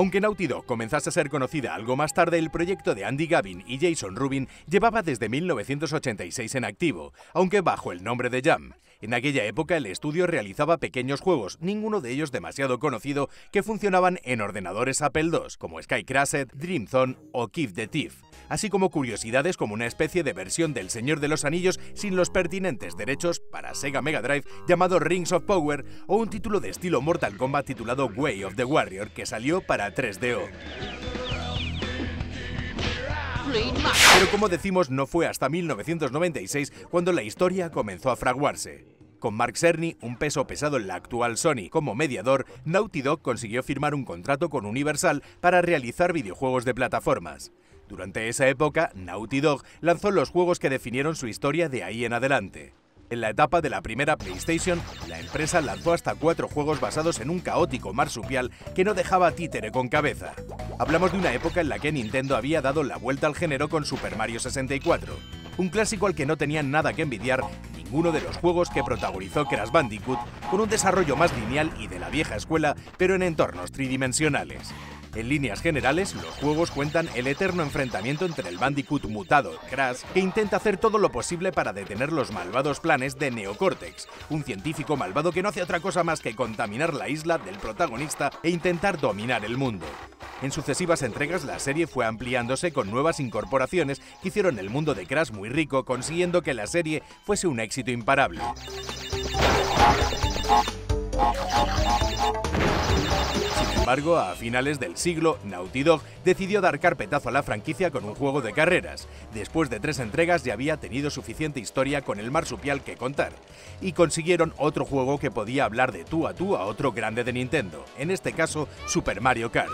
Aunque Naughty Dog comenzase a ser conocida algo más tarde, el proyecto de Andy Gavin y Jason Rubin llevaba desde 1986 en activo, aunque bajo el nombre de Jam. En aquella época el estudio realizaba pequeños juegos, ninguno de ellos demasiado conocido, que funcionaban en ordenadores Apple II, como Sky Crasset, Dream Zone o Keep the Thief así como curiosidades como una especie de versión del Señor de los Anillos sin los pertinentes derechos para Sega Mega Drive llamado Rings of Power o un título de estilo Mortal Kombat titulado Way of the Warrior que salió para 3DO. Pero como decimos, no fue hasta 1996 cuando la historia comenzó a fraguarse. Con Mark Cerny, un peso pesado en la actual Sony, como mediador, Naughty Dog consiguió firmar un contrato con Universal para realizar videojuegos de plataformas. Durante esa época, Naughty Dog lanzó los juegos que definieron su historia de ahí en adelante. En la etapa de la primera PlayStation, la empresa lanzó hasta cuatro juegos basados en un caótico marsupial que no dejaba títere con cabeza. Hablamos de una época en la que Nintendo había dado la vuelta al género con Super Mario 64, un clásico al que no tenían nada que envidiar ninguno de los juegos que protagonizó Crash Bandicoot, con un desarrollo más lineal y de la vieja escuela, pero en entornos tridimensionales. En líneas generales, los juegos cuentan el eterno enfrentamiento entre el Bandicoot mutado, Crash, que intenta hacer todo lo posible para detener los malvados planes de Neocortex, un científico malvado que no hace otra cosa más que contaminar la isla del protagonista e intentar dominar el mundo. En sucesivas entregas la serie fue ampliándose con nuevas incorporaciones que hicieron el mundo de Crash muy rico, consiguiendo que la serie fuese un éxito imparable. Embargo, a finales del siglo, Naughty Dog decidió dar carpetazo a la franquicia con un juego de carreras. Después de tres entregas ya había tenido suficiente historia con el marsupial que contar. Y consiguieron otro juego que podía hablar de tú a tú a otro grande de Nintendo, en este caso Super Mario Kart.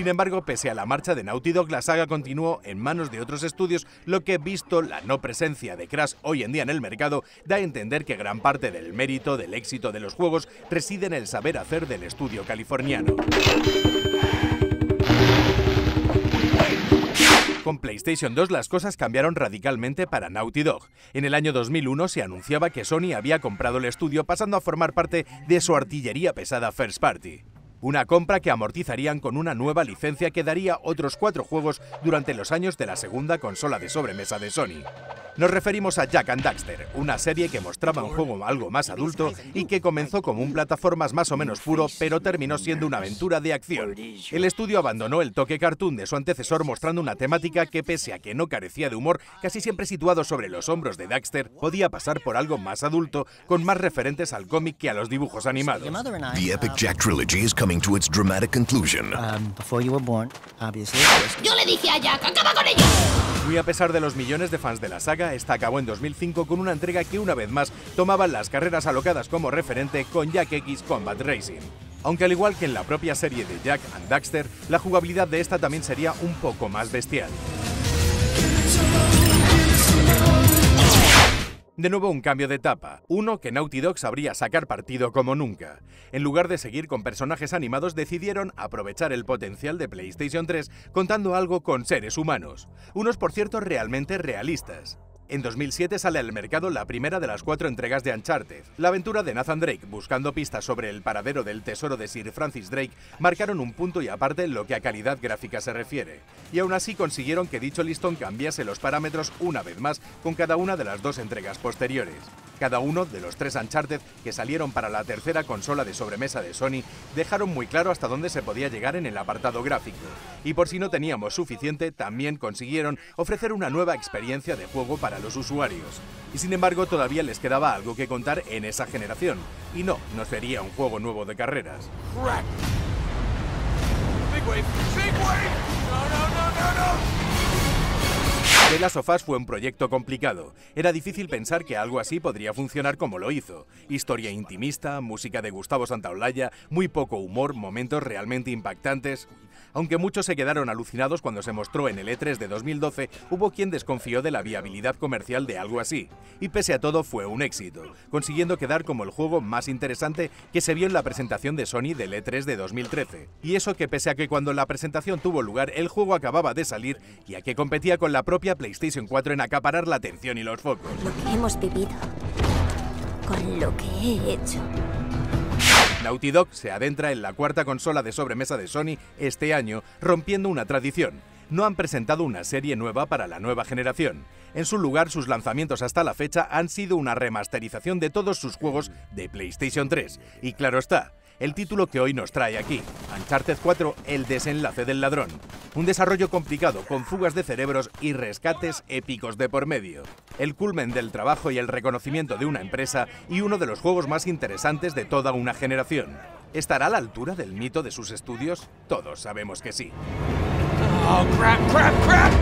Sin embargo, pese a la marcha de Naughty Dog, la saga continuó en manos de otros estudios, lo que, visto la no presencia de Crash hoy en día en el mercado, da a entender que gran parte del mérito del éxito de los juegos reside en el saber hacer del estudio californiano. Con PlayStation 2 las cosas cambiaron radicalmente para Naughty Dog. En el año 2001 se anunciaba que Sony había comprado el estudio pasando a formar parte de su artillería pesada First Party. Una compra que amortizarían con una nueva licencia que daría otros cuatro juegos durante los años de la segunda consola de sobremesa de Sony. Nos referimos a Jack and Daxter, una serie que mostraba un juego algo más adulto y que comenzó como un plataformas más o menos puro, pero terminó siendo una aventura de acción. El estudio abandonó el toque cartoon de su antecesor mostrando una temática que pese a que no carecía de humor, casi siempre situado sobre los hombros de Daxter, podía pasar por algo más adulto, con más referentes al cómic que a los dibujos animados. The Epic Jack trilogy is coming to its dramatic conclusion. Um, before you were born, obviously. Yo le dije a Jack, acaba con ello. Muy a pesar de los millones de fans de la saga, esta acabó en 2005 con una entrega que una vez más tomaba las carreras alocadas como referente con Jack X Combat Racing. Aunque al igual que en la propia serie de Jack and Daxter, la jugabilidad de esta también sería un poco más bestial. De nuevo un cambio de etapa, uno que Naughty Dog sabría sacar partido como nunca. En lugar de seguir con personajes animados decidieron aprovechar el potencial de PlayStation 3 contando algo con seres humanos, unos por cierto realmente realistas. En 2007 sale al mercado la primera de las cuatro entregas de Uncharted. La aventura de Nathan Drake buscando pistas sobre el paradero del tesoro de Sir Francis Drake marcaron un punto y aparte en lo que a calidad gráfica se refiere. Y aún así consiguieron que dicho listón cambiase los parámetros una vez más con cada una de las dos entregas posteriores. Cada uno de los tres Uncharted que salieron para la tercera consola de sobremesa de Sony dejaron muy claro hasta dónde se podía llegar en el apartado gráfico. Y por si no teníamos suficiente, también consiguieron ofrecer una nueva experiencia de juego para los usuarios. Y sin embargo todavía les quedaba algo que contar en esa generación. Y no, no sería un juego nuevo de carreras. The Last fue un proyecto complicado. Era difícil pensar que algo así podría funcionar como lo hizo. Historia intimista, música de Gustavo Santaolalla, muy poco humor, momentos realmente impactantes. Aunque muchos se quedaron alucinados cuando se mostró en el E3 de 2012, hubo quien desconfió de la viabilidad comercial de algo así. Y pese a todo fue un éxito, consiguiendo quedar como el juego más interesante que se vio en la presentación de Sony del E3 de 2013. Y eso que pese a que cuando la presentación tuvo lugar el juego acababa de salir y a que competía con la propia PlayStation 4 en acaparar la atención y los focos. Lo que hemos vivido. Con lo que he hecho. Naughty Dog se adentra en la cuarta consola de sobremesa de Sony este año, rompiendo una tradición. No han presentado una serie nueva para la nueva generación. En su lugar, sus lanzamientos hasta la fecha han sido una remasterización de todos sus juegos de PlayStation 3. Y claro está, el título que hoy nos trae aquí, Uncharted 4, El desenlace del ladrón. Un desarrollo complicado con fugas de cerebros y rescates épicos de por medio. El culmen del trabajo y el reconocimiento de una empresa y uno de los juegos más interesantes de toda una generación. ¿Estará a la altura del mito de sus estudios? Todos sabemos que sí. Oh, crap, crap, crap!